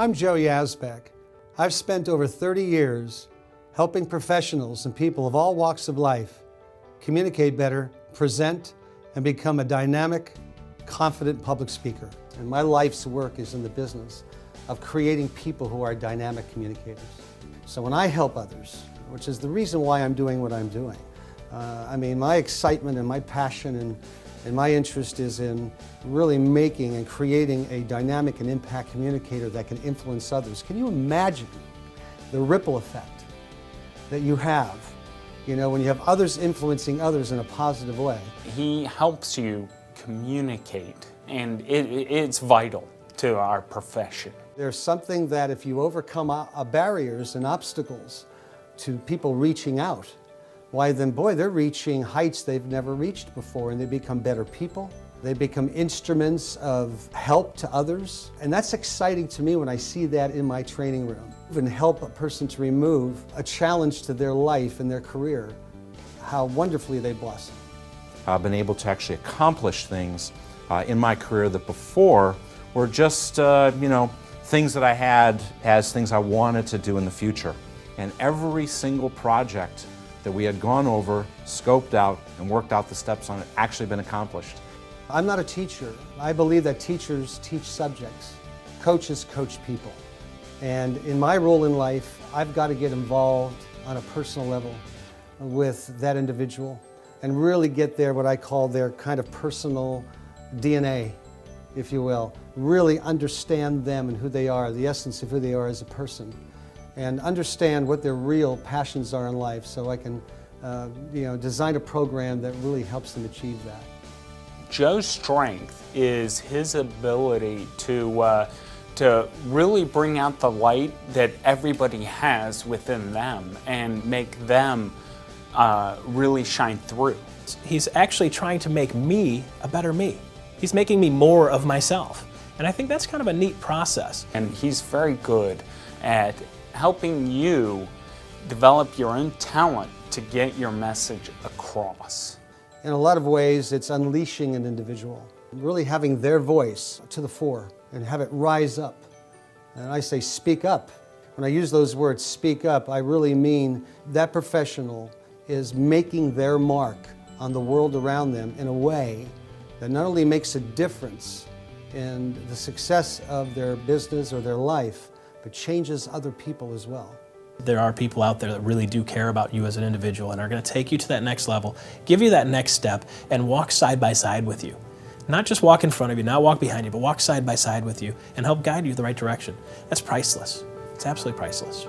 I'm Joe Yazbeck. I've spent over 30 years helping professionals and people of all walks of life communicate better, present, and become a dynamic, confident public speaker. And my life's work is in the business of creating people who are dynamic communicators. So when I help others, which is the reason why I'm doing what I'm doing, uh, I mean, my excitement and my passion and, and my interest is in really making and creating a dynamic and impact communicator that can influence others. Can you imagine the ripple effect that you have, you know, when you have others influencing others in a positive way? He helps you communicate, and it, it's vital to our profession. There's something that if you overcome uh, barriers and obstacles to people reaching out, why then, boy, they're reaching heights they've never reached before and they become better people. They become instruments of help to others. And that's exciting to me when I see that in my training room. And help a person to remove a challenge to their life and their career, how wonderfully they blossom. I've been able to actually accomplish things uh, in my career that before were just, uh, you know, things that I had as things I wanted to do in the future. And every single project that we had gone over, scoped out, and worked out the steps on it actually been accomplished. I'm not a teacher. I believe that teachers teach subjects. Coaches coach people. And in my role in life, I've got to get involved on a personal level with that individual and really get their, what I call their kind of personal DNA, if you will. Really understand them and who they are, the essence of who they are as a person and understand what their real passions are in life so I can uh, you know, design a program that really helps them achieve that. Joe's strength is his ability to, uh, to really bring out the light that everybody has within them and make them uh, really shine through. He's actually trying to make me a better me. He's making me more of myself. And I think that's kind of a neat process. And he's very good at helping you develop your own talent to get your message across. In a lot of ways, it's unleashing an individual, really having their voice to the fore and have it rise up. And I say speak up. When I use those words, speak up, I really mean that professional is making their mark on the world around them in a way that not only makes a difference in the success of their business or their life, but changes other people as well. There are people out there that really do care about you as an individual and are going to take you to that next level, give you that next step, and walk side by side with you. Not just walk in front of you, not walk behind you, but walk side by side with you and help guide you the right direction. That's priceless. It's absolutely priceless.